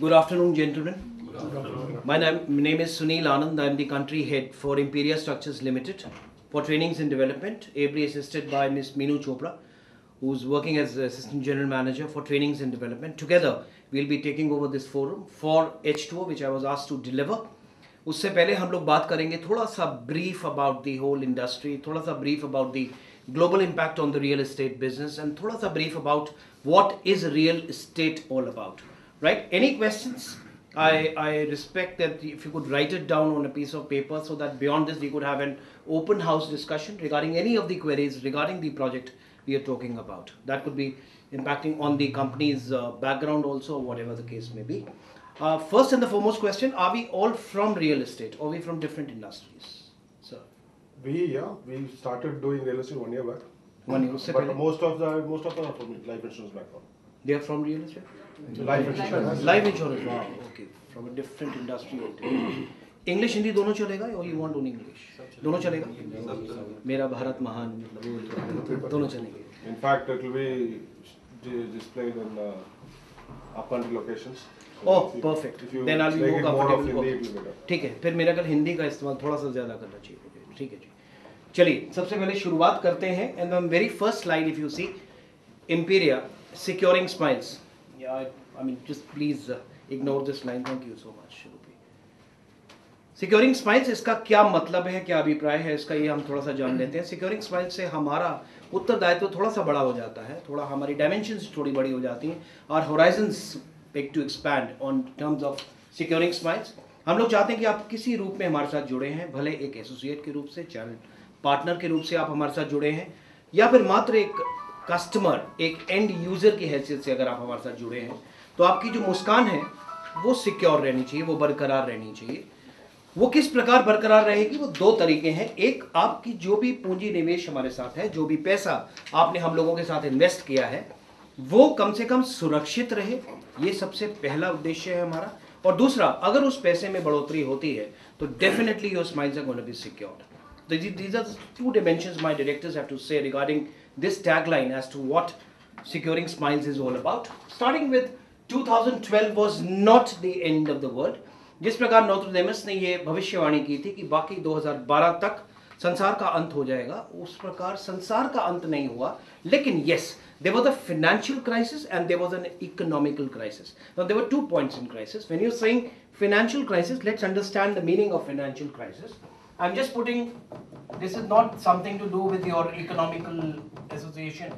Good afternoon, gentlemen. My name, name is Sunil Anand. I am the country head for Imperia Structures Limited for trainings and development, ably assisted by Ms. Meenu Chopra, who's working as the Assistant General Manager for trainings and development. Together, we'll be taking over this forum for H2O, which I was asked to deliver. उससे पहले हम लोग बात करेंगे थोड़ा सा brief about the whole industry थोड़ा सा brief about the global impact on the real estate business and thoda sa brief about what is real estate all about right? Any questions? I, I respect that if you could write it down on a piece of paper so that beyond this we could have an open house discussion regarding any of the queries regarding the project we are talking about. That could be impacting on the company's uh, background also, whatever the case may be. Uh, first and the foremost question, are we all from real estate or we from different industries? Sir? We, yeah, we started doing real estate one year back. One year, But most of the most of them are from life insurance background. They are from real estate? Life insurance okay from a different industry English Hindi दोनों चलेगा और you want only English दोनों चलेगा? मेरा भारत महान मतलब दोनों चलेंगे। In it will be displayed in upon locations oh perfect then I will be comfortable ठीक है फिर मेरा कल हिंदी का इस्तेमाल थोड़ा सा ज़्यादा करना चाहिए ठीक है चलिए सबसे पहले शुरुआत करते हैं and very first slide if you see Imperia securing smiles yeah I, I mean just please uh, ignore this line. Thank you so much Rupi securing smiles इसका क्या मतलब है क्या अभिप्राय है? इसका ये हम थोड़ा सा जान लेते हैं। सिक्योरिंग स्माइल्स से हमारा उत्तरदायित्व तो थोड़ा सा बड़ा हो जाता है। थोड़ा हमारी डायमेंशंस थोड़ी बड़ी हो जाती हैं। और horizons pick to expand on terms of securing smiles हम लोग चाहते हैं कि आप किसी रूप में हमारे साथ जुड़े हैं भले एक एसोसिएट के रूप से चैनल पार्टनर के रूप से आप हमारे साथ जुड़े हैं या फिर मात्र एक कस्टमर एक एंड यूज़र की हैसियत से अगर आप हमारे साथ जुड़े हैं तो आपकी जो मुस्कान है, वो सिक्योर रहनी चाहिए, वो बरकरार रहनी चाहिए। वो किस प्रकार बरकरार रहेगी? वो दो तरीके हैं। एक, आपकी जो भी पूंजी निवेश हमारे साथ है, जो भी पैसा आपने हम लोगों के साथ इन्वेस्ट किया है, वो कम से कम सुरक्षित रहे। ये सबसे पहला उद्देश्य है हमारा। और दूसरा, अगर उस पैसे में बढ़ोतरी होती है तो definitely your smiles are to be secured these are the two dimensions directors have to say regarding this tagline as to what securing smiles is all about starting with 2012 was not the end of the world जिस प्रकार नोत्रडेमस ने ये भविष्यवाणी की थी कि बाकी 2012 तक संसार का अंत हो जाएगा उस प्रकार संसार का अंत नहीं हुआ लेकिन yes there was a financial crisis and there was an economical crisis now there were two points in crisis when you're saying financial crisis let's understand the meaning of financial crisis i'm just putting this is not something to do with your economical association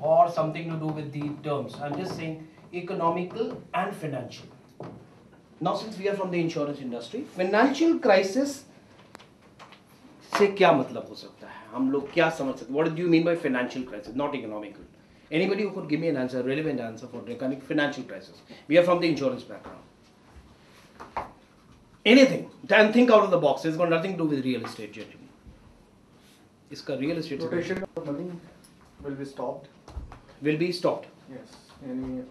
or something to do with the terms i'm just saying economical and financial now since we are from the insurance industry financial crisis से क्या मतलब हो सकता है हम लोग क्या समझ सकते what do you mean by financial crisis not economical anybody who could give me an answer relevant answer for regarding financial crisis we are from the insurance background anything and think out of the box it's got nothing to do with real estate gentlemen इसका real estate rotation will be stopped will be stopped yes any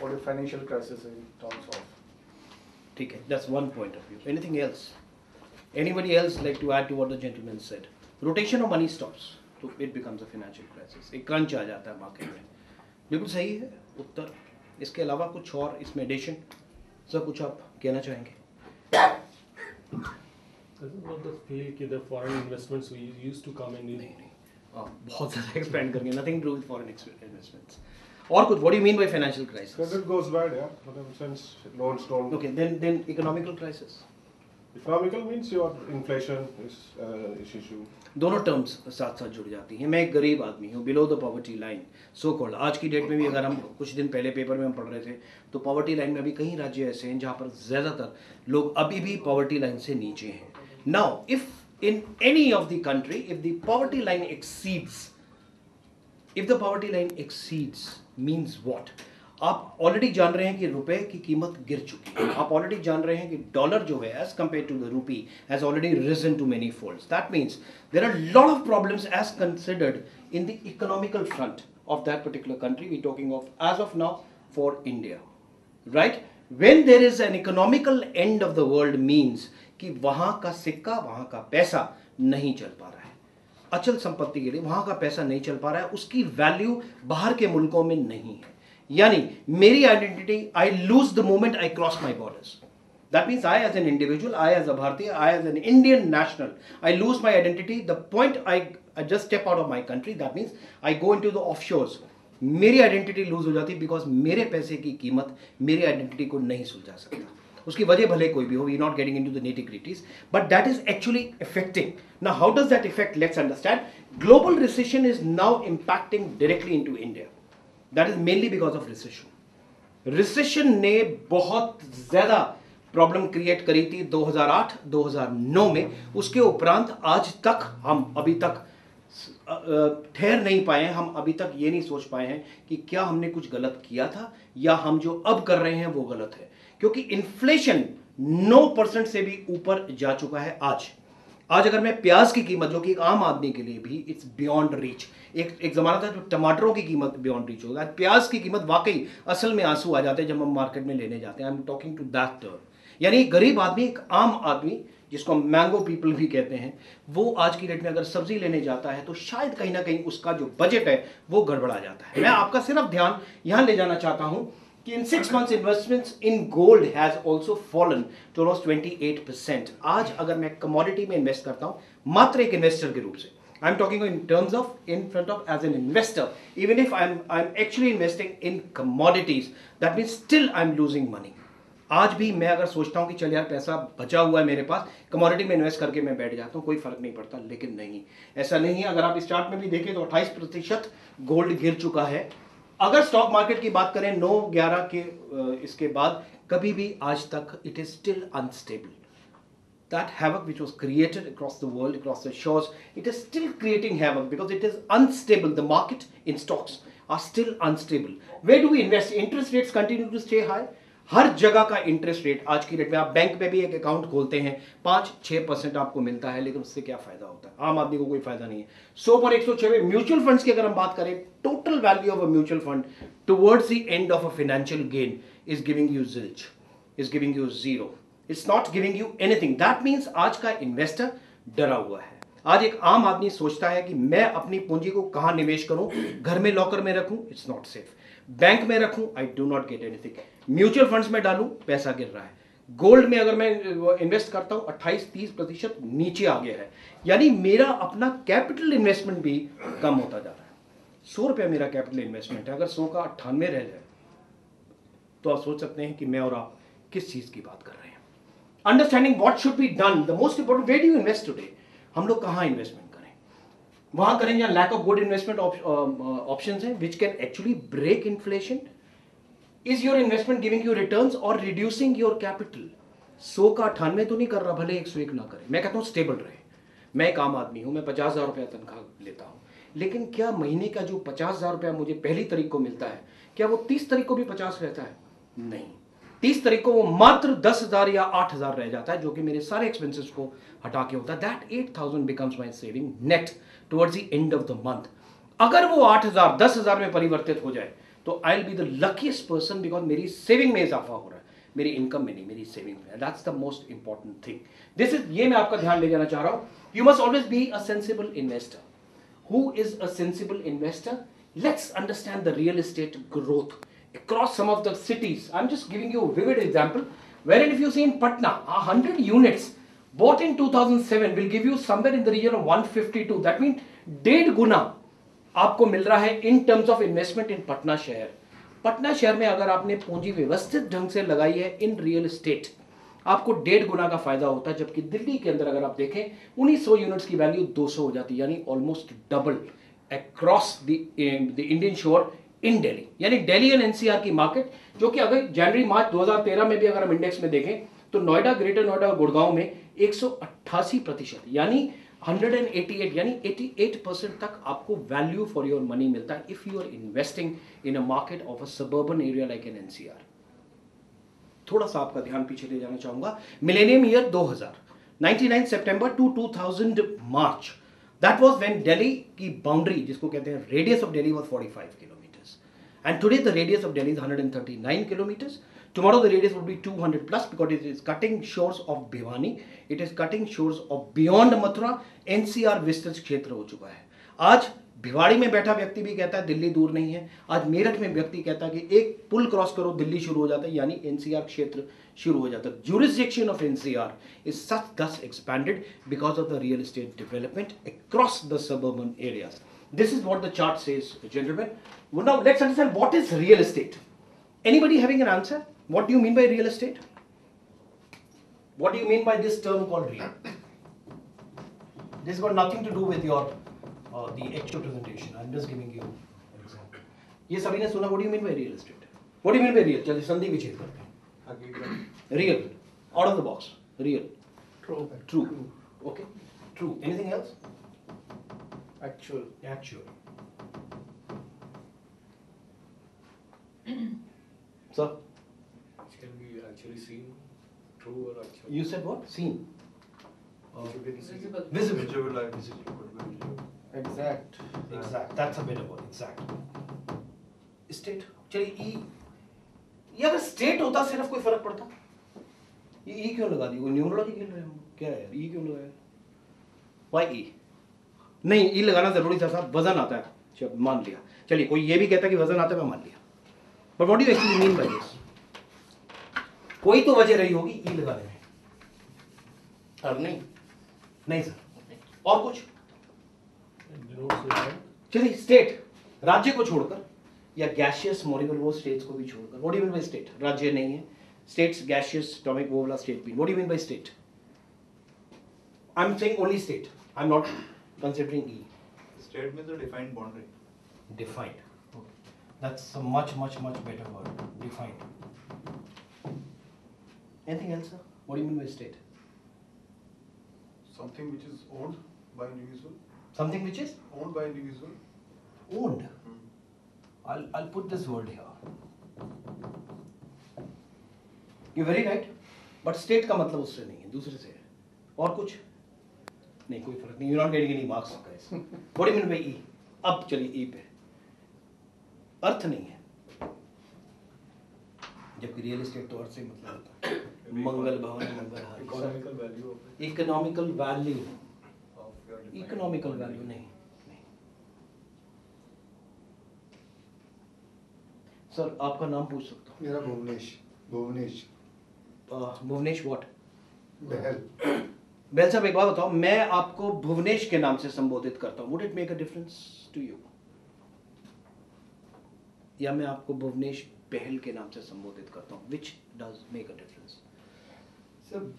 what financial crisis in terms of ठीक है that's one point of view anything else anybody else like to add to what the gentleman said rotation of money stops तो it becomes a financial crisis एक crunch आ जाता है market में। बिल्कुल सही है उत्तर। इसके अलावा कुछ और इसमें एडिशन सब कुछ आप कहना चाहेंगे? कि the foreign investments we used to come in. नहीं नहीं. बहुत ज़्यादा एक्सपेंड करेंगे. Nothing to with foreign investments और कुछ what you mean by financial crisis Credit goes bad, yeah. But in sense, loans don't. Okay then then economical crisis Economical means your inflation is uh, is issue. दोनों terms साथ साथ जुड़ जाती हैं. मैं एक गरीब आदमी हूँ below the poverty line so called आज की डेट में भी अगर हम कुछ दिन पहले पेपर में हम पढ़ रहे थे तो पॉवर्टी लाइन में अभी कई राज्य ऐसे हैं जहाँ पर ज़्यादातर लोग अभी भी पॉवर्टी लाइन से नीचे हैं। Now if in any of the country if the poverty line exceeds if the poverty line exceeds means what आप ऑलरेडी जान रहे हैं कि रुपए की कीमत गिर चुकी है। आप ऑलरेडी जान रहे हैं कि डॉलर जो है as compared to the rupee has already risen to many folds that means there are lot of problems as considered in the economical front of that particular country we talking of as of now for India right when there is an economical end of the world means कि वहाँ का सिक्का वहाँ का पैसा नहीं चल पा रहा है अचल संपत्ति के लिए वहाँ का पैसा नहीं चल पा रहा है उसकी वैल्यू बाहर के मुल्कों में नहीं है यानी मेरी identity I lose the moment I cross my borders That means I, as an individual, I, as a Bharatiya, I, as an Indian national, I lose my identity. The point I, I just step out of my country, that means I go into the offshores. मेरी identity lose हो जाती है because मेरे पैसे की कीमत मेरी identity को नहीं सुलझा सकता उसकी वजह भले कोई भी हो we not getting into the nitty gritties but that is actually affecting ना how does that affect let's understand global recession is now impacting directly into India that is mainly because of recession recession ने बहुत ज़्यादा problem create करी थी 2008-2009 में। उसके उपरांत आज तक हम अभी तक ठहर नहीं पाए हैं। हम अभी तक ये नहीं सोच पाए हैं कि क्या हमने कुछ गलत किया था या हम जो अब कर रहे हैं वो गलत है। क्योंकि इन्फ्लेशन 9 परसेंट से भी ऊपर जा चुका है आज। आज अगर मैं प्याज की कीमत, जो कि एक आम आदमी के लिए भी इट्स बियॉन्ड रीच एक एक जमाना था जो टमाटरों की कीमत बियॉन्ड रीच होगा प्याज की कीमत वाकई असल में आँसू आ जाते हैं जब हम मार्केट में लेने जाते हैं। I am talking to that यानी गरीब आदमी, एक आम आदमी, जिसको हम मैंगो पीपल भी कहते हैं, वो आज की डेट में अगर सब्ज़ी लेने जाता है तो शायद कहीं ना कहीं उसका जो बजट है, वो गड़बड़ा जाता है। मैं आपका सिर्फ़ ध्यान यहाँ ले जाना चाहता हूँ कि in six months investments in gold has also fallen to almost 28 percent आज अगर मैं कमोडिटी में इन्वेस्ट करता हूँ, मात्र एक इन्वेस्टर के रूप से। I am talking in terms of in front of as an investor even if I am I am actually investing in commodities that mean still I am losing money आज भी मैं अगर सोचता हूँ कि चल यार, पैसा बचा हुआ है मेरे पास कमोडिटी में इन्वेस्ट करके मैं बैठ जाता हूँ, कोई फ़र्क नहीं पड़ता, लेकिन नहीं। ऐसा नहीं है। अगर आप इस चार्ट में भी देखें तो 28 प्रतिशत गोल्ड गिर चुका है। अगर स्टॉक मार्केट की बात करें 9 11 के इसके बाद कभी भी आज तक it is still unstable that havoc which was created across the world, across the shores, it is still creating havoc because it is unstable. The market in stocks are still unstable. Where do we invest? Interest rates continue to stay high. हर जगह का interest rate आज की date में आप bank में भी एक अकाउंट खोलते हैं पाँच छह परसेंट आपको मिलता है, लेकिन उससे क्या फ़ायदा होता है? आम आदमी को कोई फ़ायदा नहीं है। सौ पर एक सौ छह म्यूचुअल फंड्स की अगर हम बात करें total value of a mutual fund towards the end of a financial gain is giving you zilch is giving you zero it's not giving you anything that means आज का इन्वेस्टर डरा हुआ है। आज एक आम आदमी सोचता है कि मैं अपनी पूंजी को कहाँ निवेश करूँ? घर में लॉकर में रखूँ? इट्स नॉट सेफ़ बैंक में रखूँ? I do not get anything mutual funds में डालूं, पैसा गिर रहा है। गोल्ड में अगर मैं इन्वेस्ट करता हूँ 28-30 प्रतिशत नीचे आ गया है। यानी मेरा अपना कैपिटल इन्वेस्टमेंट भी कम होता जा रहा है। सौ रुपया मेरा कैपिटल इन्वेस्टमेंट है। अगर सौ का अट्ठानवे रह जाए तो आप सोच सकते हैं कि मैं और आप किस चीज़ की बात कर रहे हैं। Understanding what should be done the most important way do invest today हम लोग कहाँ इन्वेस्टमेंट करें? वहाँ करें जहाँ lack of good investment option है which can actually break inflation is your investment giving you return और रिड्यूसिंग योर कैपिटल सौ का अठानवे तो नहीं कर रहा, भले एक सौ एक ना करे। मैं कहता हूँ स्टेबल रहे। मैं एक आम आदमी हूँ, मैं पचास हज़ार रुपया तनख्वाह लेता हूँ। लेकिन क्या महीने का जो पचास हज़ार रुपया मुझे पहली तारीख को मिलता है, क्या वो तीस तारीख को भी पचास रहता है? नहीं। तीस तारीख को वो मात्र दस हज़ार या आठ हज़ार रह जाता है, जो कि मेरे सारे एक्सपेंसेस को हटा के होता है। That eight thousand becomes my saving net towards the end of the month अगर वो आठ हज़ार, दस हज़ार में परिवर्तित हो जाए तो I will be the luckiest person because मेरी सेविंग में इजाफा हो रहा है मेरी इनकम में नहीं मेरी सेविंग में that's the most important thing this is ये मैं आपका ध्यान ले जाना चाह रहा हूँ you must always be a sensible investor who is a sensible investor let's understand the real estate growth across some of the cities i'm just giving you a vivid example wherein if you see in patna 100 units bought in 2007 will give you somewhere in the region of 152 that means डेढ़ गुना आपको मिल रहा है in terms of investment in Patna शहर पटना शहर में अगर आपने पूंजी व्यवस्थित ढंग से लगाई है इन रियल एस्टेट आपको डेढ़ गुना का फ़ायदा होता है, जबकि दिल्ली के अंदर अगर आप देखें, उन्हीं सौ यूनिट्स की वैल्यू 200 हो जाती यानी almost double across the Indian shore in Delhi यानी दिल्ली एंड एनसीआर की मार्केट जो कि अगर जनवरी मार्च 2013 में भी अगर हम इंडेक्स में देखें तो नोएडा ग्रेटर नोएडा और गुड़गांव में एक यानी 188 यानी 88 परसेंट तक आपको वैल्यू फॉर योर मनी मिलता है if you are investing in a market of a suburban area like an NCR थोड़ा सा आपका ध्यान पीछे ले जाना चाहूँगा। Millennium year 2000 99 September to 2000 March that was when Delhi की बाउंड्री जिसको कहते हैं radius of Delhi was 45 kilometres and today the radius of Delhi is 139 kilometers. tomorrow the radius would be 200 plus because it is cutting shores of bhiwani. It is cutting shores of beyond mathura. Ncr vistrit kshetra ho chuka hai. Aaj Bhiwadi में बैठा व्यक्ति भी कहता है दिल्ली दूर नहीं है आज मेरठ में व्यक्ति कहता है कि एक पुल क्रॉस करो दिल्ली शुरू हो जाता है यानी एनसीआर क्षेत्र शुरू हो जाता है jurisdiction of NCR is such this expanded because of the real state development across the suburban areas this is what the chart what is real state anybody having an What do you mean by real estate? What do you mean by this term called real? This got nothing to do with your uh, the actual presentation. I'm just giving you an example. ये सभी ने सुना what do you mean by real estate? What do you mean by real? चलिए संधि विच्छेद करते हैं. Real. Out of the box. Real. True. True. Okay. True. Anything else? Actual. Actual. Sir, Which can be Actually seen, true or actual. you said what? Seen. Uh, can see. Visible. visible. Exact. Exact. That's a better word. Exact. State. चलिए ई ये अगर state होता सिर्फ़ कोई फ़र्क पड़ता ये ई क्यों लगा दी कोई न्यूमरोलॉजी खेल रहे हो क्या है ई क्यों लगाया वाई ई नहीं ई लगाना ज़रूरी था साहब वज़न आता है मान लिया चलिए कोई ये भी कहता है कि वज़न आता है मैं मान लिया but what do actually mean by this कोई तो वजह रही होगी ई लगाने में और नहीं। नहीं सर और कुछ. चलिए स्टेट राज्य को छोड़कर या गैशियस मॉलिक्यूल वो स्टेट्स को भी छोड़कर। यू मीन बाय स्टेट राज्य नहीं है। स्टेट्स गैशियस टॉमिक वो वाला स्टेट भी। You mean by state I am saying only state I am not considering E State means a defined defined. That's a much much much better word. Defined. Anything else sir what do you mean by state Something which is owned by individual, something which is owned by individual. owned Hmm. I'll, I'll put this word here. You're very right. But state का मतलब उससे नहीं है दूसरे से है और कुछ नहीं कोई फ़र्क नहीं you not getting any marks guys what do mean by ई अब चलिए ई पे अर्थ नहीं है जबकि रियल एस्टेट तो अर्थ से मतलब होता है। मंगल भवन मंगल. इकोनॉमिकल वैल्यू इकोनॉमिकल वैल्यू नहीं सर आपका नाम पूछ सकता हूँ। मेरा भुवनेश भुवनेश। भुवनेश वॉट बहल। बेल साहब एक बात बताओ मैं आपको भुवनेश के नाम से संबोधित करता हूँ। Would it make a difference to you या मैं आपको भुवनेश बहल के नाम से संबोधित करता हूँ। Which does make a difference sir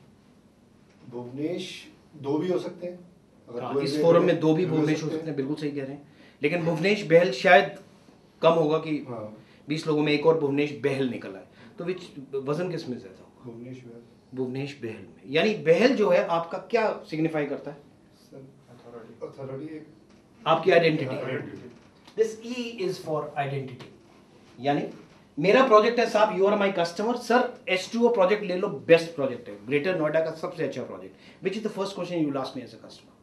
Bhuvnesh दो भी हो सकते हैं। हाँ, इस फोरम में दो भी भुवनेश हो सकते हैं बिल्कुल सही कह रहे हैं। लेकिन भुवनेश बहल शायद कम होगा कि हाँ। बीस लोगों में एक और भुवनेश बहल निकला है। तो विच वज़न किसमें ज़्यादा होगा? भुवनेश बहल। भुवनेश बहल में। यानी बहल जो है आपका क्या सिग्निफाई करता है? आपकी identity this E is for identity यानी मेरा प्रोजेक्ट है साहब you are my customer sir H two O project ले लो बेस्ट प्रोजेक्ट है. ग्रेटर नोएडा का सबसे अच्छा project which is the first question you last me as a customer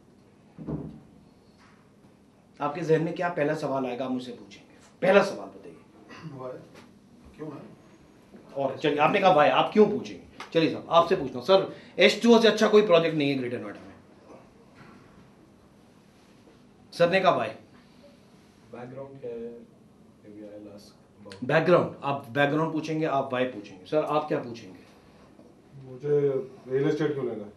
आपके जहन में क्या पहला सवाल आएगा आप मुझसे पूछेंगे. पहला सवाल बताइए. क्यों और चलिए आपने कहा भाई आप क्यों पूछेंगे? चलिए साहब आपसे पूछता हूँ. सर एस टू ओ से अच्छा कोई प्रोजेक्ट नहीं है ग्रेटर नोएडा में. सर ने कहा भाई Background क्या है? Maybe I'll ask about. Background आप बैकग्राउंड पूछेंगे आप वाई पूछेंगे। सर आप क्या पूछेंगे? मुझे रियल एस्टेट क्यों लेना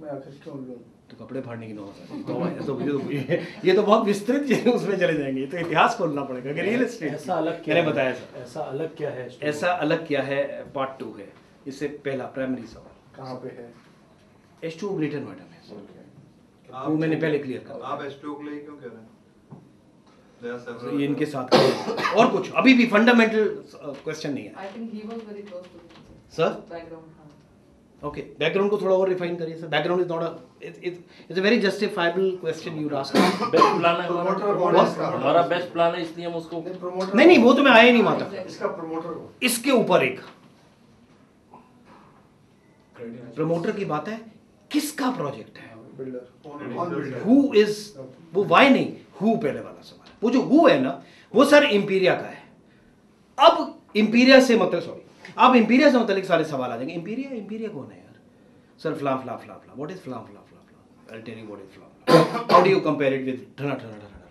मैं आखिर क्यों लूँ? तो कपड़े फाड़ने की नौबत है। तो, ये तो, ये तो ये, ये तो बहुत विस्तृत चीज़ उसमें चले जाएँगे। तो इतिहास खोलना पड़ेगा कि रियल एस्टेट ऐसा अलग क्या मैंने है? बताया सर ऐसा अलग क्या है ऐसा अलग क्या है? पार्ट टू है। इससे पहला प्राइमरी सवाल। कहाँ पे है? एच टू ग्रेटर नोएडा में आप मैंने पहले क्लियर कर आप के लिए क्यों कह रहे हैं? ये इनके साथ और कुछ अभी भी फंडामेंटल क्वेश्चन नहीं है। सर. ओके बैकग्राउंड को थोड़ा और रिफाइन करिए sir background is not a it's a very justifiable question you ask best plan है हमारा? प्रमोटर कौन है हमारा बेस्ट प्लान है इसलिए हम उसको नहीं, नहीं वो तो मैं आया नहीं माता. इसका प्रमोटर कौन? इसके ऊपर एक। प्रमोटर की बात है किसका प्रोजेक्ट है? बिल्डर? हु इज़ वो वाई नहीं हु पहले वाला सवाल वो जो हु है ना, वो सर इंपीरिया का है। अब इंपीरिया से मतलब सॉरी अब इंपीरिया से मतलब सारे सवाल आ जाएँगे। इंपीरिया इंपीरिया कौन है यार? सर फ्ला फ्ला फ्ला फ्ला व्हाट इज़ फ्ला फ्ला फ्ला फ्ला what is phenomenal. How do you compare it with ठना ठना ठना ठना?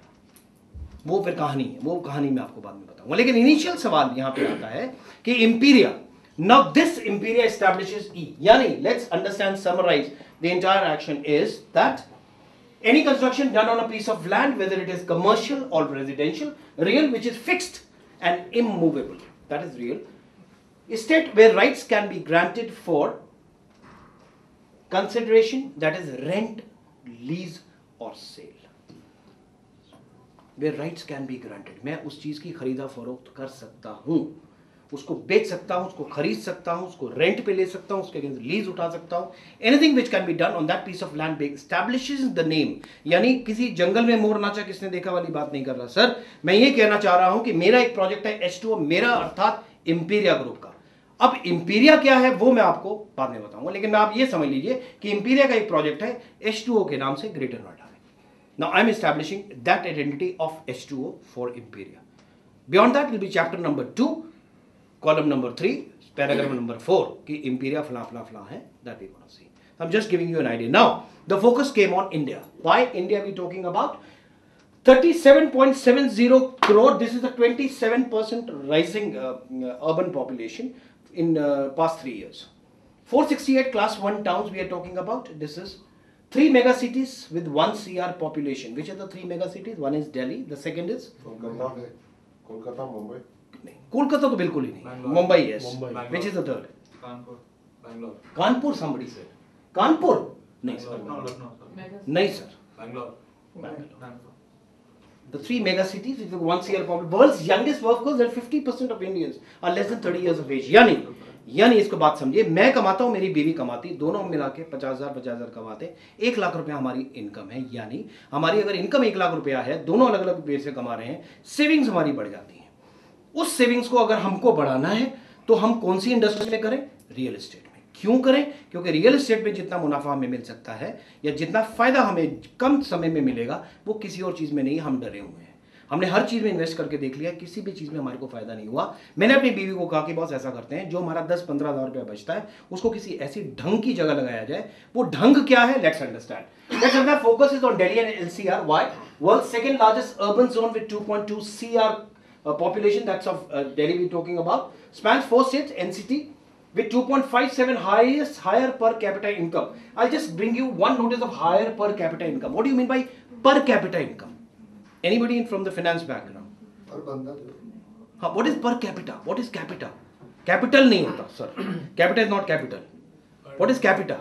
वो फिर कहानी है, वो कहानी मैं आपको बाद में बताऊँगा। लेकिन इनिशियल सवाल यहाँ पे आता है कि Imperia now this Imperia establishes ई यानी let's understand summarise the entire action is that any construction done on a piece of land whether it is commercial or residential real which is fixed and immovable that is real state where rights can be granted for consideration that is rent lease or sale where rights can be granted मैं उस चीज़ की खरीदा फरोख्त कर सकता हूँ उसको बेच सकता हूँ उसको खरीद सकता हूँ उसको रेंट पे ले सकता हूँ उसके अगेंस्ट लीज उठा सकता हूँ। Anything which can be done on that piece of land establishes the name यानी किसी जंगल में मोर नाचा किसने देखा वाली बात नहीं कर रहा। सर मैं ये कहना चाह रहा हूँ कि मेरा एक प्रोजेक्ट है एच मेरा अर्थात इंपीरिया ग्रुप का। अब इंपीरिया क्या है वो मैं आपको बाद में बताऊँगा लेकिन मैं आप ये समझ लीजिए कि इंपीरिया का एक प्रोजेक्ट है एच के नाम से ग्रेटर नोएडा में। Now I am establishing that identity of H2O for Imperia. Beyond that will be chapter number 2, column number 3, paragraph number 4 कि Imperia फला फला फला है that we want to see. I'm just giving you an idea. Now the focus came on India. Why India we talking about? 37.70 crore. This is a 27% rising uh, uh, urban population in uh, past three years. 468 class 1 towns we are talking about. This is three mega cities with 1 CR population. Which are the three mega cities? One is Delhi, the second is Kolkata Kolkata Mumbai नहीं कोलकाता तो बिल्कुल ही नहीं। Mumbai yes which is the third Kanpur. said Kanpur? नहीं sir नहीं sir. The three mega cities with the one CR population, world's youngest workforce, that 50% of Indians are less than 30 years of age. यानी यानी इसको बात समझिए मैं कमाता हूँ मेरी बीवी कमाती दोनों मिला के पचास हज़ार पचास हज़ार कमाते एक लाख रुपया हमारी इनकम है यानी हमारी अगर इनकम एक लाख रुपया है दोनों अलग अलग वे से कमा रहे हैं सेविंग्स हमारी बढ़ जाती है। उस सेविंग्स को अगर हमको बढ़ाना है तो हम कौन सी इंडस्ट्री में करें? रियल एस्टेट में। क्यों करें? क्योंकि रियल एस्टेट में जितना मुनाफा हमें मिल सकता है, या जितना फ़ायदा हमें कम समय में मिलेगा, वो किसी और चीज़ में नहीं, हम डरे हुए हैं। हमने हर चीज़ में इन्वेस्ट करके देख लिया, किसी भी चीज़ में हमारे को फ़ायदा नहीं हुआ। मैंने अपनी बीवी को कहा कि, बॉस, ऐसा करते हैं, जो हमारा दस पंद्रह हज़ार रुपया बचता है, उसको किसी ऐसी ढंग की जगह लगाया जाए, वो ढंग क्या है? Let's understand focus is on Delhi and NCR why world second largest urban zone with 2.2 CR population that's of uh, Delhi we're talking about spans four states NCT with 2.57 highest higher per capita income I'll just bring you one notice of higher per capita income what do you mean by per capita income anybody in from the finance background और बंदा जो हाँ what is per capita what is capita capital नहीं होता sir capita is not capital what is capita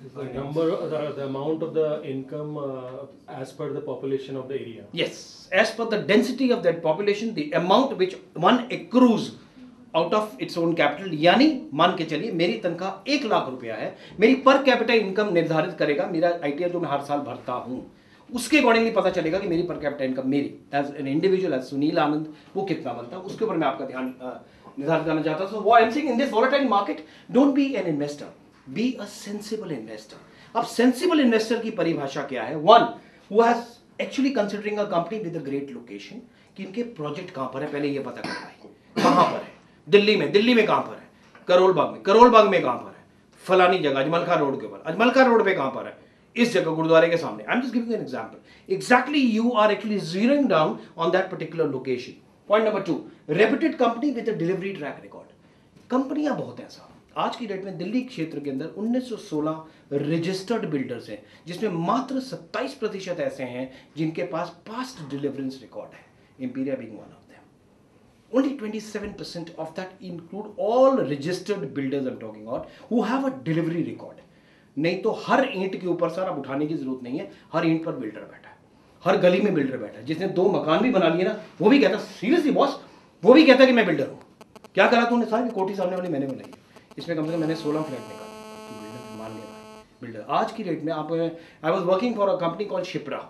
The number, the, the amount of the income uh, as per the population of the area. Yes, as per the density of that population, the amount which one accrues out of its own capital यानी मान के चलिए मेरी तनख्वाह एक लाख रुपया है मेरी पर कैपिटल इनकम निर्धारित करेगा मेरा आईटीआर जो मैं हर साल भरता हूँ उसके अकॉर्डिंगली पता चलेगा कि मेरी पर कैपिटल इनकम मेरी as an individual as Sunil Anand वो कितना बनता है उसके ऊपर मैं आपका ध्यान निर्धारित करना चाहता हूँ। सो वो I am saying in this volatile market don't be an investor be a sensible investor अब सेंसिबल इन्वेस्टर की परिभाषा क्या है? One who has actually considering a company with a great location कि इनके प्रोजेक्ट कहाँ पर है? पहले ये पता करना है। कहाँ पर है? दिल्ली में। दिल्ली में कहाँ पर है? करोल बाग में। करोल बाग में कहाँ पर है? फलानी जगह अजमल खान रोड के ऊपर। अजमल खान रोड पे कहाँ पर है? इस जगह, गुरुद्वारे के सामने। I am just giving an example exactly you are actually zeroing down on that particular location point number two reputed company with a delivery track record कंपनियाँ बहुत हैं, साहब। आज की डेट में दिल्ली क्षेत्र के अंदर 1916 रजिस्टर्ड बिल्डर्स हैं, जिसमें मात्र 27 प्रतिशत ऐसे हैं जिनके पास पास्ट डिलीवरेंस रिकॉर्ड है Imperia being one of them only 27% of that include all registered builders I'm talking about who have a delivery record. नहीं तो हर ईंट के ऊपर सर अब उठाने की ज़रूरत नहीं है, हर ईंट पर बिल्डर बैठा है, हर गली में बिल्डर बैठा है। जिसने दो मकान भी बना लिए ना, वो भी कहता सीरियसली बॉस वो भी कहता कि मैं बिल्डर हूँ। क्या करा तूने? सारी कोठी सामने वाली मैंने बनाई है। इसमें कम से कम मैंने सोलह फ्लैट निकाला। बिल्डर मान लिया बिल्डर, आज की रेट में आप I was working for a company call Shipra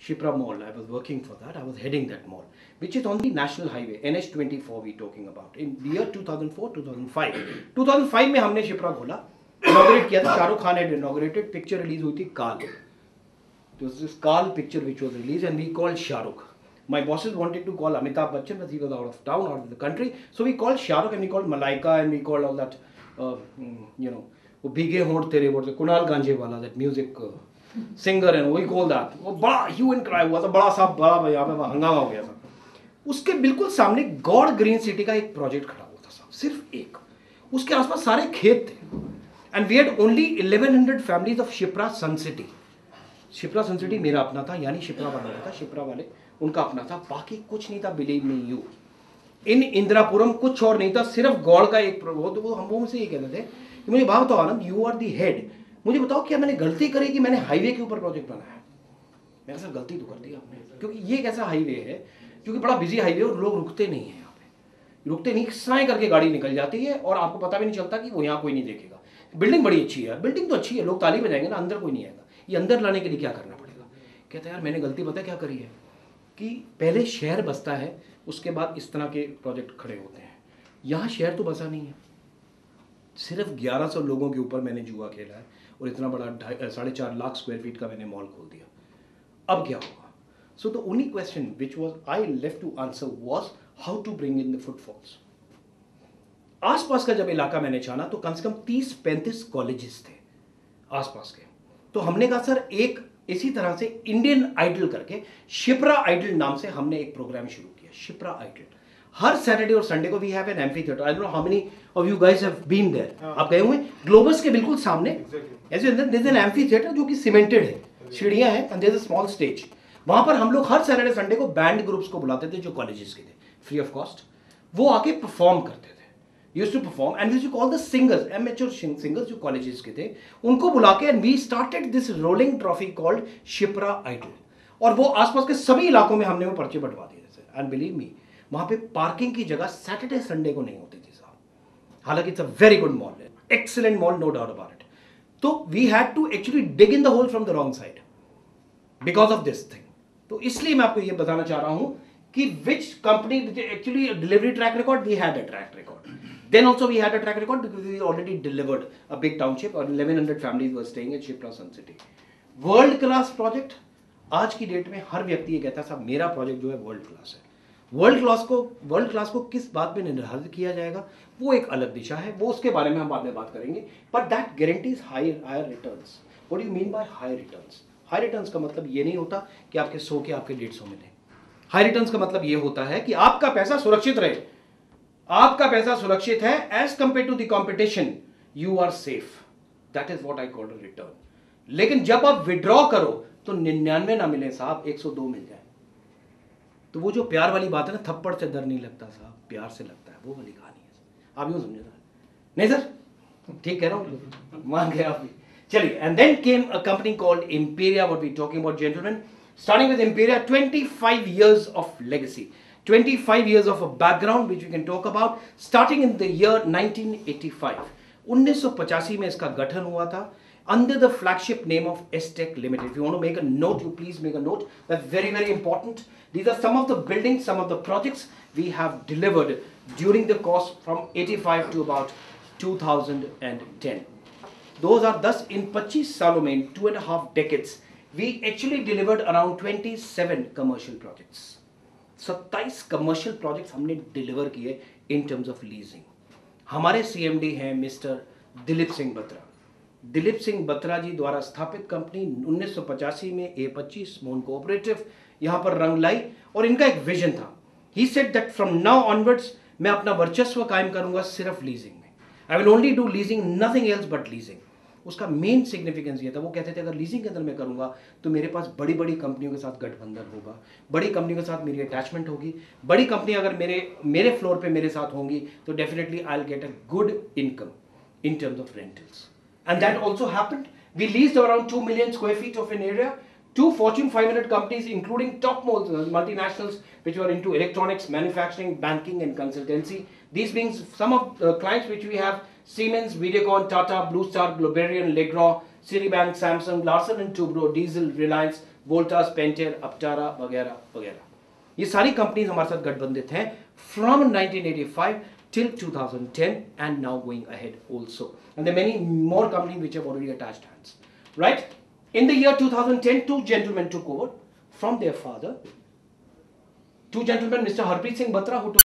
Shipra mall I was working for that I was heading that mall which is on the national highway N H twenty four we talking about in the two thousand four two thousand five two thousand five में हमने शिप्रा खोला। Inaugurate किया था Shahrukh Khan had inaugurated picture release हुई थी Kaal. Kaal picture which was release and we call Shahrukh. My boss is wanted to call Amitabh Bachchan out of town out of the country so we call Shahrukh and we call Malaika and we call all that uh, mm, you know, वो भीगे होंठ तेरे बोलते कुणाल गांजे वाला music. Uh, singer and we call that वो बड़ा hue and cry हुआ था बड़ा सा बड़ा यहाँ पे हंगामा हो गया था। उसके बिल्कुल सामने गॉड ग्रीन सिटी का एक प्रोजेक्ट खड़ा हुआ था साहब सिर्फ़ एक। उसके आसपास सारे खेत थे। And we had only 1100 families of Shipra Sun City Shipra Sun City मेरा अपना था यानी शिप्रा वाला था शिप्रा वाले उनका अपना था। बाकी कुछ नहीं था believe me you in Indirapuram कुछ और नहीं था, सिर्फ़ गॉड का एक प्रो- वो तो वो हम वो मुझसे ये कहते थे कि मुझे बात बताओ Anand you are the head मुझे बताओ क्या मैंने गलती करी कि मैंने हाईवे के ऊपर प्रोजेक्ट बनाया? मैंने सर गलती तो कर दी आपने। क्योंकि ये एक ऐसा हाईवे है, क्योंकि बड़ा बिज़ी हाईवे और लोग रुकते नहीं हैं यहाँ पे। रुकते नहीं साए करके गाड़ी निकल जाती है और आपको पता भी नहीं चलता कि वो यहाँ कोई नहीं देखेगा। बिल्डिंग बड़ी अच्छी है बिल्डिंग तो अच्छी है, लोग ताली बजाएँगे ना, अंदर कोई नहीं आएगा। ये अंदर लाने के लिए क्या करना पड़ेगा? कहते यार, मैंने गलती पता क्या करी है? कि पहले शहर बसता है उसके बाद इस तरह के प्रोजेक्ट खड़े होते हैं। यहाँ शहर तो बसा नहीं है। सिर्फ़ 1100 लोगों के ऊपर मैंने जुआ खेला है और इतना बड़ा साढ़े चार लाख स्क्वायर फीट का मैंने मॉल खोल दिया। अब क्या होगा? So the only question which was I left to answer was how to bring in the footfalls आसपास का जब इलाका मैंने छाना तो कम से कम 30-35 कॉलेजेस थे आसपास के। तो हमने कहा, सर, एक इसी तरह से इंडियन आइडल करके शिप्रा आइडल नाम से हमने एक प्रोग्राम शुरू किया। शिप्रा आइडल हर सैटरडे और संडे को we have an amphitheatre I don't know how many of you guys have been there आप गए हुए ग्लोबस के बिल्कुल सामने। ऐसे देयर एन एम्फी थिएटर जो कि सीमेंटेड है। सीढ़ियाँ हैं and there is a small stage वहाँ पर हम लोग हर सैटरडे संडे को बैंड ग्रुप्स को बुलाते थे जो कॉलेजेस के थे फ्री ऑफ़ कॉस्ट वो आके परफॉर्म करते थे। Perform and we used to call the singers amateur sing- जो colleges के थे उनको बुला के and we started this rolling trophy called Shipra Idol और वो आसपास के सभी इलाकों में हमने वो पर्चे बंटवा दिए एंड बिलीव मी वहाँ पे पार्किंग की जगह सैटरडे संडे को नहीं होती थी साहब हालाँकि it's a very good mall excellent mall no doubt about it तो we had to actually dig in the hole from the wrong side because of this thing तो इसलिए मैं आपको ये बताना चाह रहा हूँ कि which company actually delivery track record we had a track record then also we had a track record because we already delivered a big township. Or 1100 families were staying at Shipra Sun City. World class project आज की date में हर व्यक्ति ये कहता है, साहब, मेरा प्रोजेक्ट जो है वर्ल्ड क्लास है. वर्ल्ड क्लास को वर्ल्ड क्लास को किस बात में निर्धारित किया जाएगा? वो एक अलग दिशा है, वो उसके बारे में हम बाद में बात करेंगे। But that guarantees higher higher returns what you mean by higher returns high returns का मतलब ये नहीं होता कि आपके सौ के आपके डेढ़ सौ मिले हाई रिटर्न्स का मतलब ये होता है कि आपका पैसा सुरक्षित रहे। आपका पैसा सुरक्षित है as compare to the competition you are safe that is what I call return लेकिन जब आप विड्रॉ करो तो निन्यानवे ना मिले साहब 102 मिल जाए। तो वो जो प्यार वाली बात है ना, थप्पड़ से डर नहीं लगता साहब, प्यार से लगता है, वो वाली कहानी है। आप यूँ समझे नहीं सर? ठीक कह रहा हूँ मान गए आप भी। चलिए and then came a company called Imperia what we talking about gentleman starting with Imperia 25 years of legacy. 25 years of a background which we can talk about, starting in the year 1985 1985 में इसका गठन हुआ था। under the flagship name of Estec Limited. If you want to make a note, you please make a note. That's very, very important. These are some of the buildings, some of the projects we have delivered during the course from 85 to about 2010. 2010 इन 25 सालों में in two and half decades we actually delivered around 27 commercial projects 27 commercial projects हमने deliver किए इन terms of leasing हमारे CMD हैं mister Dilip Singh Batra Dilip Singh Batra ji द्वारा स्थापित company 1985 में a पच्चीस मोन कोऑपरेटिव यहाँ पर रंग लाई और इनका एक विजन था। He set that from now onwards मैं अपना वर्चस्व कायम करूँगा सिर्फ़ लीजिंग में। I will only do leasing nothing else but leasing उसका मेन सिग्निफिकेंस ये था। वो कहते थे, अगर लीजिंग के अंदर मैं करूँगा तो मेरे पास बड़ी बड़ी कंपनियों के साथ गठबंधन होगा। बड़ी कंपनियों के साथ मेरी अटैचमेंट होगी। बड़ी कंपनी अगर मेरे मेरे फ्लोर पे मेरे साथ होंगी तो definitely I will get a good income in terms of rentals. And that also happened. We leased around 2 million square feet of an area to Fortune 500 companies, including top mul- uh, multinationals which were into electronics, manufacturing, banking, and consultancy. These being some of the clients which we have Siemens, Videocon, Tata, Blue Star, Globarian, Legrand, Citibank, Samsung, Larsen and Toubro, Diesel, Reliance, Voltas, Pentair, Aptara, वगैरह वगैरह ये सारी companies हमारे साथ गठबंधित हैं from 1985 till 2010 and now going ahead also. And there are many more companies which have already attached hands. Right? In the year 2010, two gentlemen took over from their father. Two gentlemen, Mr. Harpreet Singh Batra, who took